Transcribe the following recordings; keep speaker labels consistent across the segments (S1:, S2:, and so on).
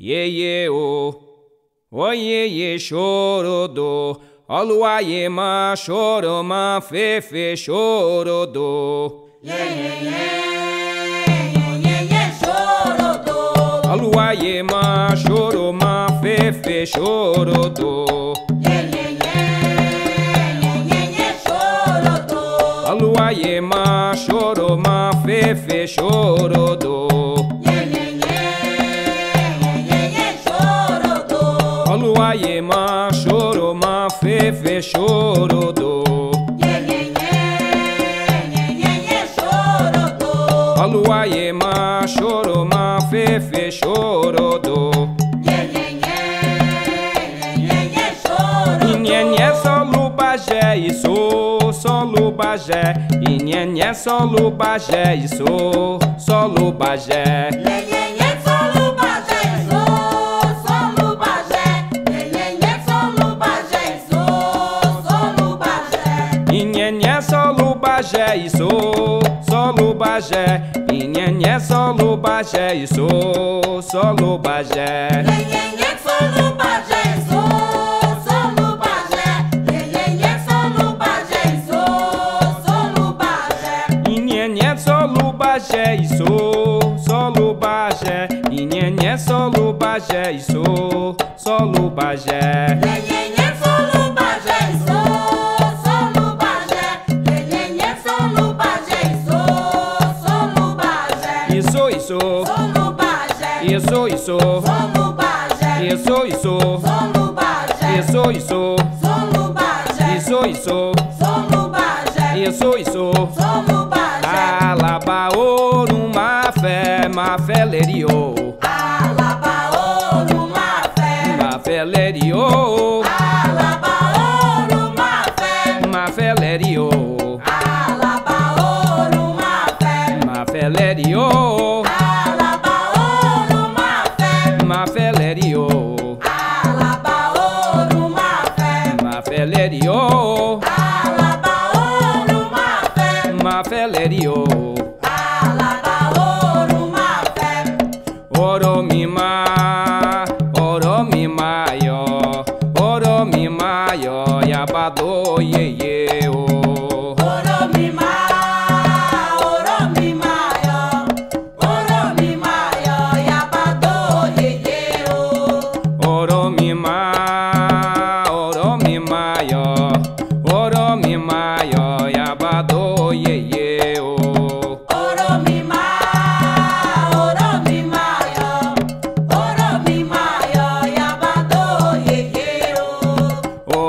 S1: Yeye o, oyeye chorodo, oluaye ma choroma fefe shoro do.
S2: ye, ye, ye ye ye yeye
S1: chorodo, oluaye ma choroma fefe shoro do.
S2: ye, ye, ye ye ye yeye
S1: chorodo, oluaye ma
S2: choroma fefe chorodo.
S1: Olua ye ma choro ma fe fe choro do.
S2: Ye ye ye, ye ye choro
S1: ma choro ma fe fe choro do.
S2: Ye ye ye, ye ye choro do.
S1: Inhenhé solo bagé e sou solo bagé. Inhenhé solo bagé e sou solo bagé.
S2: Lubajé i sou, só Lubajé.
S1: Inhenhé, só Lubajé i sou, só Lubajé. Inhenhé, só Lubajé i sou,
S2: só Lubajé.
S1: Inhenhé, só Lubajé sou, só Lubajé. Inhenhé,
S2: só
S1: isso, isso,
S2: Solo bagé.
S1: isso, isso,
S2: Solo bagé.
S1: isso, isso,
S2: Solo bagé.
S1: isso, isso,
S2: Solo bagé.
S1: isso, isso.
S2: Solo bagé.
S1: Alaba ouro, má fé, má fé lerio,
S2: Alaba ouro, má fé.
S1: má fé lerio,
S2: Alaba ouro, má fé.
S1: lerio,
S2: Alaba ouro, má fé.
S1: má fé lerio.
S2: Alaba ouro, má fé.
S1: Oro mi ma, oro mi mayo, oro mi mayo, yabado ye ye o.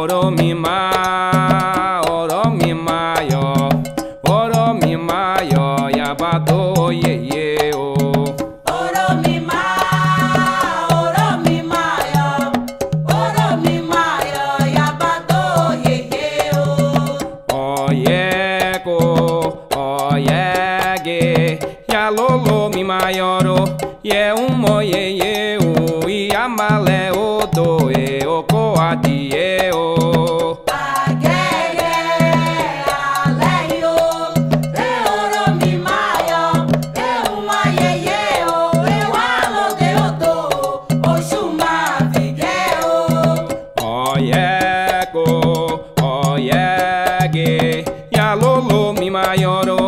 S2: ọ̀rọ̀ mi máa ọ̀rọ̀ mi máa yọ̀
S1: ọ̀rọ̀ mi máa yọ̀ yàbá o.
S2: ọ̀rọ̀ mi máa ọ̀rọ̀ mi máa yọ̀
S1: ọ̀rọ̀ mi máa yọ̀ yàbá o.
S2: ọ̀yẹ́ kò ọ̀yẹ́ ge yà lọ́lọ́ mi
S1: máa yọ̀rọ̀ yẹ̀ ń mọ o ìyá máa. O ko adie o.
S2: Agege aleyo, e oro mi mayo, e uma ye ye o, e walo de odo, oshuma vige o.
S1: Oyeko, oyege, ya lolo mi mayoro,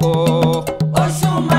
S1: mauado louco.